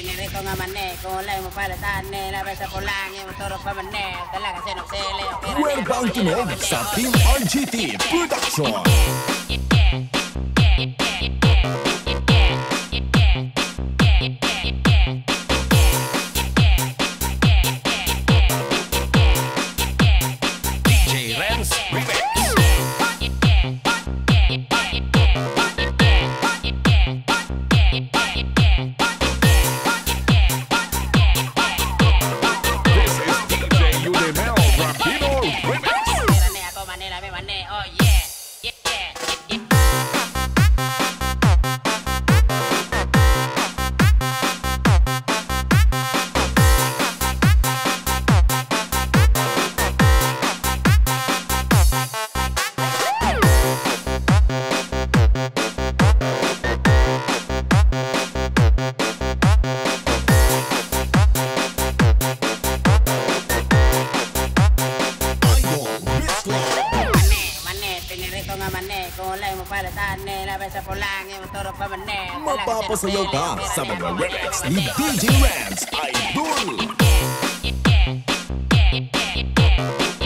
pinirito nga mané, kung lay mo palatane, labay sa kulangin, motor pa mané, talaga sinoksele, okay na Huwag tunog sa Team RGT Production. DJ Renz Remix. Mapapasayaw ka sa mga remix ni DJ Rams Idol! Yeah, yeah, yeah, yeah, yeah, yeah, yeah.